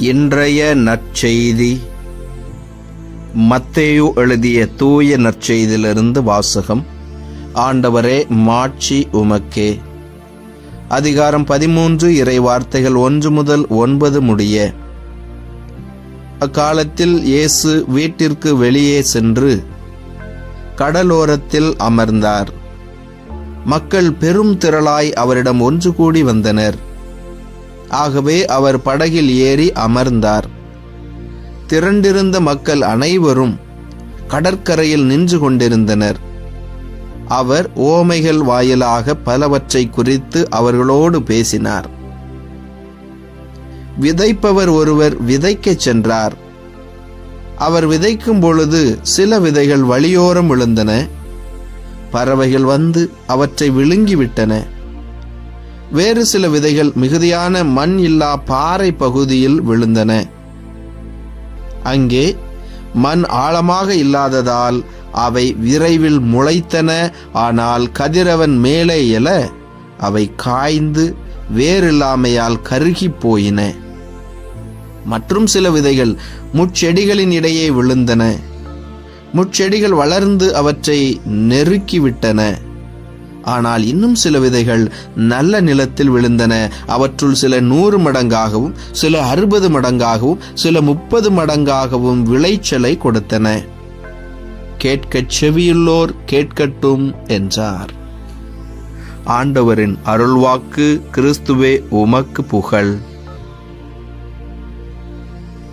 இன்றைய நற்செய்தி. மத்தேயு எழுதிய தூய நற்செய்தியிலிருந்து வாசகம். ஆண்டவரே மாட்சி உமக்கே. அதிகாரம் பதிமூன்று இறை வார்த்தைகள் ஒன்று முதல் ஒன்பது முடிய. அக்காலத்தில் இயேசு வீட்டிற்கு வெளியே சென்று கடலோரத்தில் அமர்ந்தார். மக்கள் பெரும் திரளாய் அவரிடம் ஒன்று கூடி வந்தனர். ஆகவே அவர் படகில் ஏறி அமர்ந்தார். திரண்டிருந்த மக்கள் அனைவரும் கடற்கரையில் நின்று கொண்டிருந்தனர். அவர் ஓமைகள் வாயிலாக பலவற்றை குறித்து அவர்களோடு பேசினார். விதைப்பவர் ஒருவர் விதைக்கச் சென்றார். அவர் விதைக்கும் பொழுது சில விதைகள் வழியோரம் விழுந்தன. பறவைகள் வந்து அவற்றை விழுங்கிவிட்டன. வேறு சில விதைகள் மிகுதியான மண் இல்லா பாறை பகுதியில் விழுந்தன. அங்கே மண் ஆழமாக இல்லாததால் அவை விரைவில் முளைத்தன. ஆனால் கதிரவன் மேலே எழ அவை காய்ந்து வேறில்லாமையால் கருகி போயின. மற்றும் சில விதைகள் முட்செடிகளின் இடையே விழுந்தன. முச்செடிகள் வளர்ந்து அவற்றை நெருக்கிவிட்டன ஆனால் இன்னும் சில விதைகள் நல்ல நிலத்தில் விழுந்தன. அவற்றுள் சில நூறு மடங்காகவும் சில அறுபது மடங்காகவும் சில முப்பது மடங்காகவும் விளைச்சலை கொடுத்தன. கேட்கச் செவியுள்ளோர் கேட்கட்டும் என்றார். ஆண்டவரின் அருள்வாக்கு கிறிஸ்துவே உமக்கு புகழ்.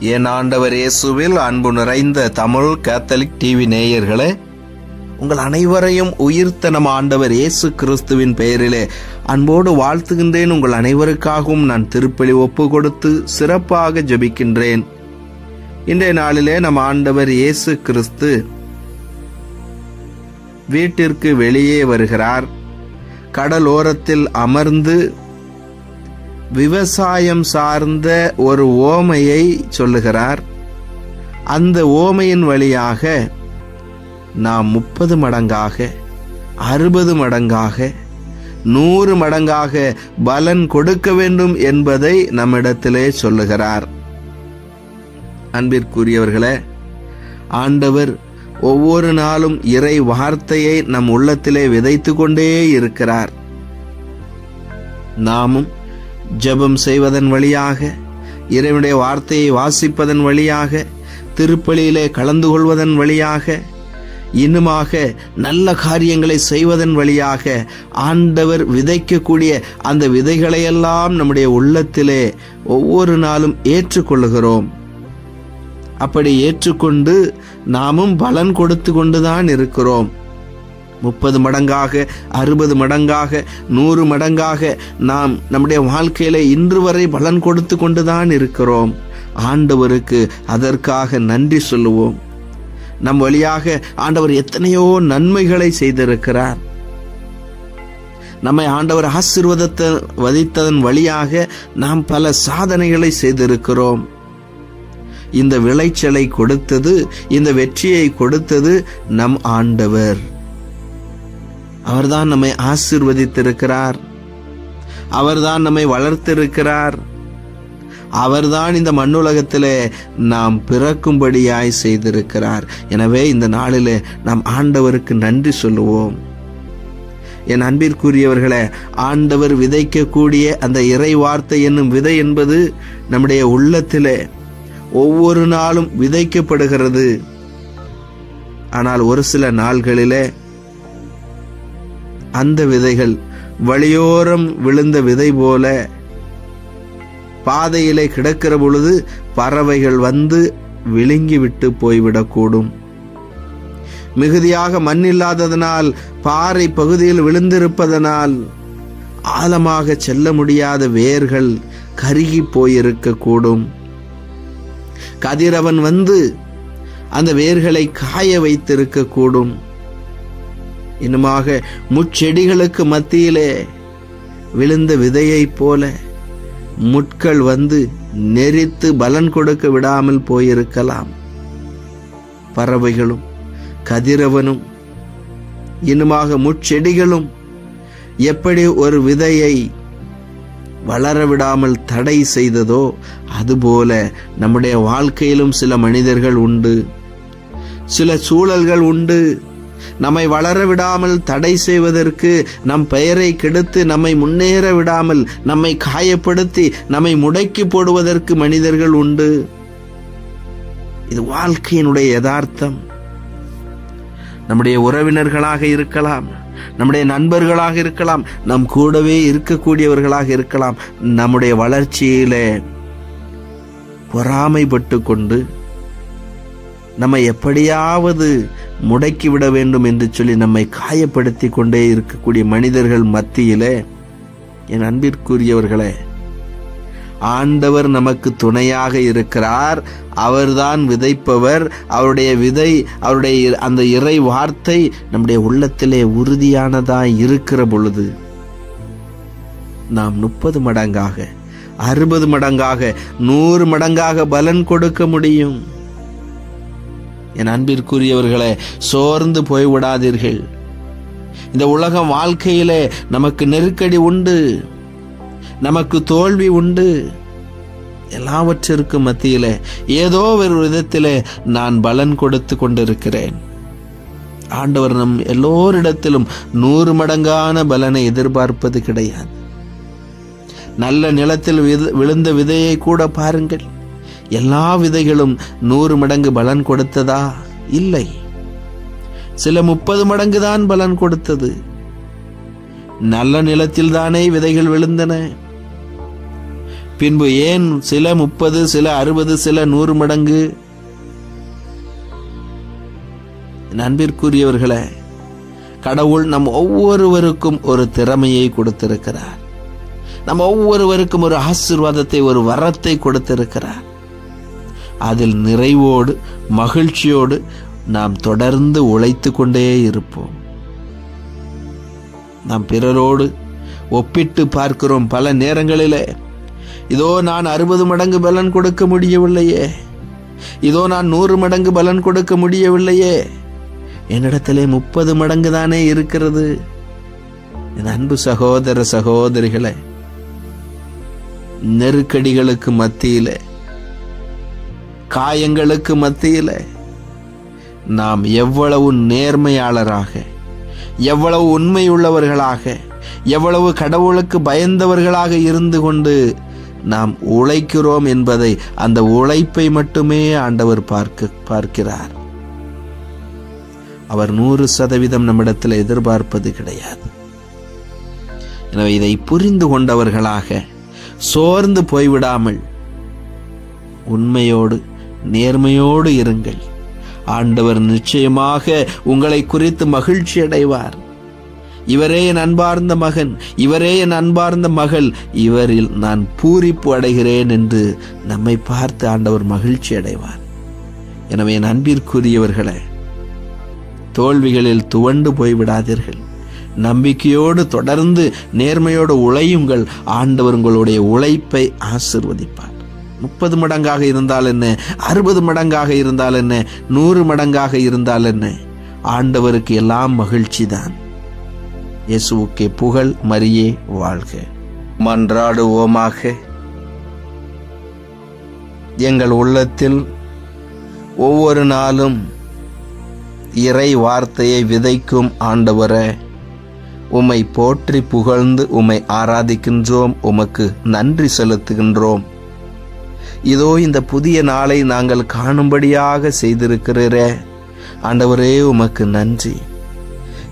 என் ஆண்டவர் இயேசுவில் அன்பு நிறைந்த தமிழ் கேத்தலிக் டிவி நேயர்களே உங்கள் அனைவரையும் உயிர்த்த நம் ஆண்டவர் இயேசு கிறிஸ்துவின் பெயரிலே அன்போடு வாழ்த்துகின்றேன். உங்கள் அனைவருக்காகவும் நான் திருப்பலி ஒப்பு கொடுத்து சிறப்பாக ஜெபிக்கின்றேன். இன்றைய நாளிலே நம் ஆண்டவர் இயேசு கிறிஸ்து வீட்டிற்கு வெளியே வருகிறார். கடலோரத்தில் அமர்ந்து விவசாயம் சார்ந்த ஒரு ஓமையை சொல்லுகிறார். அந்த ஓமையின் வழியாக நாம் முப்பது மடங்காக அறுபது மடங்காக நூறு மடங்காக பலன் கொடுக்க வேண்டும் என்பதை நம்மிடத்திலே சொல்லுகிறார். அன்பிற்குரியவர்களே ஆண்டவர் ஒவ்வொரு நாளும் இறை வார்த்தையை நம் உள்ளத்திலே விதைத்து கொண்டே இருக்கிறார். நாமும் ஜெபம் செய்வதன் வழியாக இறைவனுடைய வார்த்தையை வாசிப்பதன் வழியாக திருப்பலியிலே கலந்து கொள்வதன் வழியாக இன்னுமாக நல்ல காரியங்களை செய்வதன் வழியாக ஆண்டவர் விதைக்கக்கூடிய அந்த விதைகளையெல்லாம் நம்முடைய உள்ளத்திலே ஒவ்வொரு நாளும் ஏற்றுக்கொள்ளுகிறோம். அப்படி ஏற்றுக்கொண்டு நாமும் பலன் கொடுத்து கொண்டுதான் இருக்கிறோம். முப்பது மடங்காக அறுபது மடங்காக நூறு மடங்காக நாம் நம்முடைய வாழ்க்கையில இன்று வரை பலன் கொடுத்து கொண்டுதான் இருக்கிறோம். ஆண்டவருக்கு அதற்காக நன்றி சொல்லுவோம். நம் வழியாக ஆண்டவர் எத்தனையோ நன்மைகளை செய்திருக்கிறார். நம்மை ஆண்டவர் ஆசிர்வதத்தை வதித்ததன் வழியாக நாம் பல சாதனைகளை செய்திருக்கிறோம். இந்த விளைச்சலை கொடுத்தது இந்த வெற்றியை கொடுத்தது நம் ஆண்டவர். அவர்தான் நம்மை ஆசிர்வதித்திருக்கிறார். அவர்தான் நம்மை வளர்த்திருக்கிறார். அவர்தான் இந்த மண்ணுலகத்திலே நாம் பிறக்கும்படியாய் செய்திருக்கிறார். எனவே இந்த நாளிலே நாம் ஆண்டவருக்கு நன்றி சொல்லுவோம். என் அன்பிற்குரியவர்களே ஆண்டவர் விதைக்கக்கூடிய அந்த இறை வார்த்தை என்னும் விதை என்பது நம்முடைய உள்ளத்திலே ஒவ்வொரு நாளும் விதைக்கப்படுகிறது. ஆனால் ஒரு சில நாள்களிலே அந்த விதைகள் வழியோரம் விழுந்த விதை போல பாதையிலே கிடக்கிற பொழுது பறவைகள் வந்து விழுங்கிவிட்டு போய்விடக்கூடும். மிகுதியாக மண் இல்லாததனால் பாறை பகுதியில் விழுந்திருப்பதனால் ஆழமாக செல்ல முடியாத வேர்கள் கருகி போயிருக்கக்கூடும். கதிரவன் வந்து அந்த வேர்களை காய வைத்திருக்கக்கூடும். இன்னுமாக முச்செடிகளுக்கு மத்தியிலே விழுந்த விதையைப் போல முட்கள் வந்து நெறித்து பலன் கொடுக்க விடாமல் போயிருக்கலாம். பறவைகளும் கதிரவனும் இன்னுமாக முட்செடிகளும் எப்படி ஒரு விதையை வளர விடாமல் தடை செய்ததோ அதுபோல நம்முடைய வாழ்க்கையிலும் சில மனிதர்கள் உண்டு. சில சூழல்கள் உண்டு. நம்மை வளர விடாமல் தடை செய்வதற்கு நம் பெயரை கெடுத்து நம்மை முன்னேற விடாமல் நம்மை காயப்படுத்தி நம்மை முடக்கி போடுவதற்கு மனிதர்கள் உண்டு. இது வாழ்க்கையினுடைய யதார்த்தம். நம்முடைய உறவினர்களாக இருக்கலாம் நம்முடைய நண்பர்களாக இருக்கலாம் நம் கூடவே இருக்கக்கூடியவர்களாக இருக்கலாம் நம்முடைய வளர்ச்சியில பொறாமைப்பட்டு கொண்டு நம்மை எப்படியாவது முடக்கிவிட வேண்டும் என்று சொல்லி நம்மை காயப்படுத்தி கொண்டே இருக்கக்கூடிய மனிதர்கள் மத்தியிலே என் அன்பிற்குரியவர்களே ஆண்டவர் நமக்கு துணையாக இருக்கிறார். அவர்தான் விதைப்பவர். அவருடைய விதை அவருடைய அந்த இறை வார்த்தை நம்முடைய உள்ளத்திலே உறுதியானதாய் இருக்கிற பொழுது நாம் முப்பது மடங்காக அறுபது மடங்காக நூறு மடங்காக பலன் கொடுக்க முடியும். என் அன்பிற்குரியவர்களை சோர்ந்து போய்விடாதீர்கள். இந்த உலகம் வாழ்க்கையிலே நமக்கு நெருக்கடி உண்டு. நமக்கு தோல்வி உண்டு. எல்லாவற்றிற்கும் மத்தியில ஏதோ ஒரு விதத்திலே நான் பலன் கொடுத்து கொண்டிருக்கிறேன். ஆண்டவர் நம் எல்லோரிடத்திலும் நூறு மடங்கான பலனை எதிர்பார்ப்பது கிடையாது. நல்ல நிலத்தில் விழுந்த விதையை கூட பாருங்கள். எல்லா விதைகளும் நூறு மடங்கு பலன் கொடுத்ததா? இல்லை. சில முப்பது மடங்கு தான் பலன் கொடுத்தது. நல்ல நிலத்தில் தானே விதைகள் விழுந்தன. பின்பு ஏன் சில முப்பது சில அறுபது சில நூறு மடங்கு? நண்பிற்குரியவர்களே கடவுள் நம் ஒவ்வொருவருக்கும் ஒரு திறமையை கொடுத்திருக்கிறார். நம் ஒவ்வொருவருக்கும் ஒரு ஆசிர்வாதத்தை ஒரு வரத்தை கொடுத்திருக்கிறார். அதில் நிறைவோடு மகிழ்ச்சியோடு நாம் தொடர்ந்து உழைத்து கொண்டே இருப்போம். நாம் பிறரோடு ஒப்பிட்டு பார்க்கிறோம் பல நேரங்களிலே. இதோ நான் அறுபது மடங்கு பலன் கொடுக்க முடியவில்லையே. இதோ நான் நூறு மடங்கு பலன் கொடுக்க முடியவில்லையே. என்னிடத்திலே முப்பது மடங்கு தானே இருக்கிறது. என் அன்பு சகோதர சகோதரிகளை நெருக்கடிகளுக்கு மத்தியிலே காயங்களுக்கு மத்தியில் நாம் எவ்வளவு நேர்மையாளராக எவ்வளவு உண்மையுள்ளவர்களாக எவ்வளவு கடவுளுக்கு பயந்தவர்களாக இருந்து கொண்டு நாம் உழைக்கிறோம் என்பதை அந்த உழைப்பை மட்டுமே ஆண்டவர் பார்க்க பார்க்கிறார். அவர் நூறு சதவீதம் நம்மிடத்தில் எதிர்பார்ப்பது கிடையாது. எனவே இதை புரிந்து கொண்டவர்களாக சோர்ந்து போய்விடாமல் உண்மையோடு நேர்மையோடு இருங்கள். ஆண்டவர் நிச்சயமாக உங்களை குறித்து மகிழ்ச்சி அடைவார். இவரே என் அன்பார்ந்த மகன் இவரே என் அன்பார்ந்த மகள் இவரில் நான் பூரிப்பு அடைகிறேன் என்று நம்மை பார்த்து ஆண்டவர் மகிழ்ச்சி அடைவார். எனவே என் அன்பிற்குரியவர்களே தோல்விகளில் துவண்டு போய்விடாதீர்கள். நம்பிக்கையோடு தொடர்ந்து நேர்மையோடு உழையுங்கள். ஆண்டவர் உங்களுடைய உழைப்பை ஆசிர்வதிப்பார். முப்பது மடங்காக இருந்தால் என்ன? அறுபது மடங்காக இருந்தால் என்ன? நூறு மடங்காக இருந்தால் என்ன? ஆண்டவருக்கு எல்லாம் மகிழ்ச்சி தான் இயேசுவுக்கே புகழ் மரியே வாழ்க. மன்றாடுவோமாக. எங்கள் உள்ளத்தில் ஒவ்வொரு நாளும் இறை வார்த்தையை விதைக்கும் ஆண்டவரே உம்மை போற்றி புகழ்ந்து உம்மை ஆராதிக்கின்றோம் உமக்கு நன்றி செலுத்துகின்றோம். இதோ இந்த புதிய நாளை நாங்கள் காணும்படியாக செய்திருக்கிறீரே. ஆண்டவரே உமக்கு நன்றி.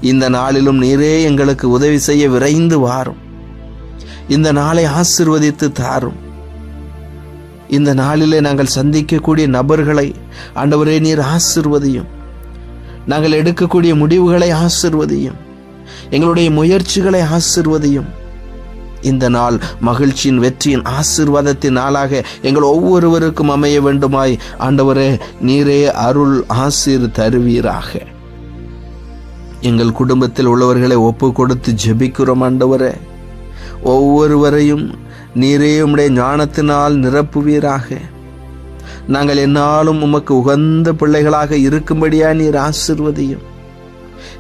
இந்த நாளிலும் நீரே எங்களுக்கு உதவி செய்ய விரைந்து வாரும். இந்த நாளை ஆசிர்வதித்து தாரும். இந்த நாளிலே நாங்கள் சந்திக்கக்கூடிய நபர்களை ஆண்டவரே நீர் ஆசிர்வதியும். நாங்கள் எடுக்கக்கூடிய முடிவுகளை ஆசிர்வதியும். எங்களுடைய முயற்சிகளை ஆசிர்வதியும். இந்த நாள் மகிழ்ச்சியின் வெற்றியின் ஆசிர்வாதத்தின் நாளாக எங்கள் ஒவ்வொருவருக்கும் அமைய வேண்டுமாய். ஆண்டவரே நீரே அருள் ஆசீர் தருவீராக. எங்கள் குடும்பத்தில் உள்ளவர்களை ஒப்பு கொடுத்து ஜெபிக்கிறோம் ஆண்டவரே. ஒவ்வொருவரையும் நீரே உடைய ஞானத்தினால் நிரப்புவீராக. நாங்கள் என்னாலும் உமக்கு உகந்த பிள்ளைகளாக இருக்கும்படியா நீர் ஆசிர்வதியும்.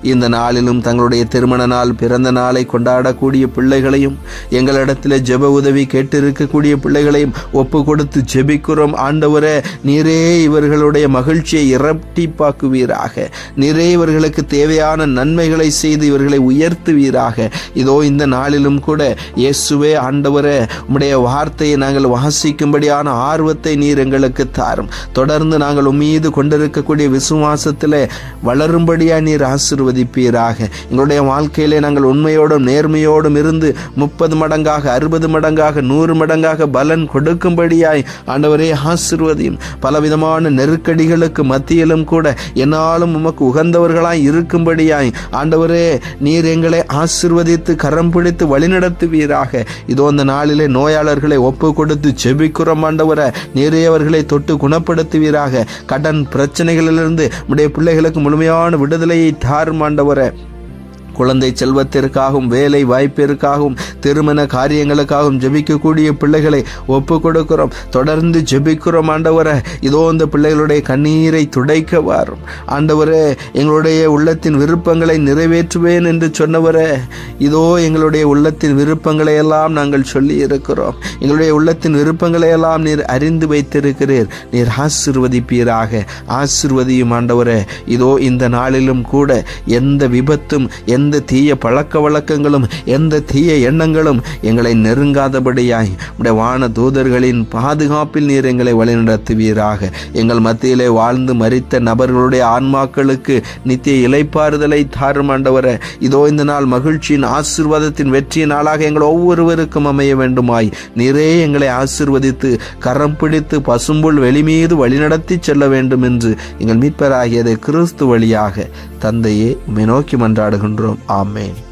இந்த நாளிலும் தங்களுடைய திருமண நாள் பிறந்த நாளை கொண்டாடக்கூடிய பிள்ளைகளையும் எங்களிடத்தில் ஜெப உதவி கேட்டிருக்கக்கூடிய பிள்ளைகளையும் ஒப்பு கொடுத்து ஜெபிக்கிறோம். ஆண்டவரே நீரே இவர்களுடைய மகிழ்ச்சியை இரட்டிப்பாக்குவீராக. நீரே இவர்களுக்கு தேவையான நன்மைகளை செய்து இவர்களை உயர்த்துவீராக. இதோ இந்த நாளிலும் கூட இயேசுவே ஆண்டவரே உம்முடைய வார்த்தையை நாங்கள் வாசிக்கும்படியான ஆர்வத்தை நீர் எங்களுக்கு தாரும். தொடர்ந்து நாங்கள் உம்மீது கொண்டிருக்கக்கூடிய விசுவாசத்தில் வளரும்படியா நீர் ஆசிர்வதிப்பீராக எங்களுடைய வாழ்க்கையிலே நாங்கள் உண்மையோடும் நேர்மையோடும் இருந்து முப்பது மடங்காக அறுபது மடங்காக நூறு மடங்காக பலன் கொடுக்கும்படியாய் ஆண்டவரே ஆசிர்வதியும். பலவிதமான நெருக்கடிகளுக்கு மத்தியிலும் கூட என்னாலும் உமக்கு உகந்தவர்களாய் இருக்கும்படியாய் ஆண்டவரே நீர் எங்களை ஆசிர்வதித்து கரம் பிடித்து வழிநடத்துவீராக. இதோ அந்த நாளிலே நோயாளர்களை ஒப்பு கொடுத்து செபிக்கிறோம் ஆண்டவரை நிறையவர்களை தொட்டு குணப்படுத்துவீராக. கடன் பிரச்சனைகளிலிருந்து நம்முடைய பிள்ளைகளுக்கு முழுமையான விடுதலையை தாரும் ஆண்டவரை குழந்தை செல்வத்திற்காகவும் வேலை வாய்ப்பிற்காகவும் திருமண காரியங்களுக்காகவும் ஜெபிக்கக்கூடிய பிள்ளைகளை ஒப்பு கொடுக்கிறோம் தொடர்ந்து ஜெபிக்கிறோம் ஆண்டவரை. இதோ இந்த பிள்ளைகளுடைய கண்ணீரை துடைக்க வாரும். ஆண்டவரே எங்களுடைய உள்ளத்தின் விருப்பங்களை நிறைவேற்றுவேன் என்று சொன்னவரே. இதோ எங்களுடைய உள்ளத்தின் விருப்பங்களை எல்லாம் நாங்கள் சொல்லி இருக்கிறோம் எங்களுடைய உள்ளத்தின் விருப்பங்களை எல்லாம் நீர் அறிந்து வைத்திருக்கிறீர். நீர் ஆசிர்வதிப்பீராக. ஆசிர்வதியும் ஆண்டவரே. இதோ இந்த நாளிலும் கூட எந்த விபத்தும் எந்த தீய பழக்க வழக்கங்களும் எந்த தீய எண்ணங்களும் எங்களை நெருங்காதபடியாய் உடைய வான தூதர்களின் பாதுகாப்பில் நீர் எங்களை வழிநடத்துவீராக. எங்கள் மத்தியிலே வாழ்ந்து மறித்த நபர்களுடைய ஆன்மாக்களுக்கு நித்திய இலைப்பாறுதலை தாரும் ஆண்டவர. இதோ இந்த நாள் மகிழ்ச்சியின் ஆசிர்வாதத்தின் வெற்றியின் நாளாக எங்கள் ஒவ்வொருவருக்கும் அமைய வேண்டுமாய். நீரே எங்களை ஆசிர்வதித்து கரம் பிடித்து பசும்புல் வெளிமீது வழிநடத்தி செல்ல வேண்டும் என்று எங்கள் மீட்பராகியதை கிறிஸ்து வழியாக தந்தையே உம்மை நோக்கி மன்றாடுகின்றோம். Amen.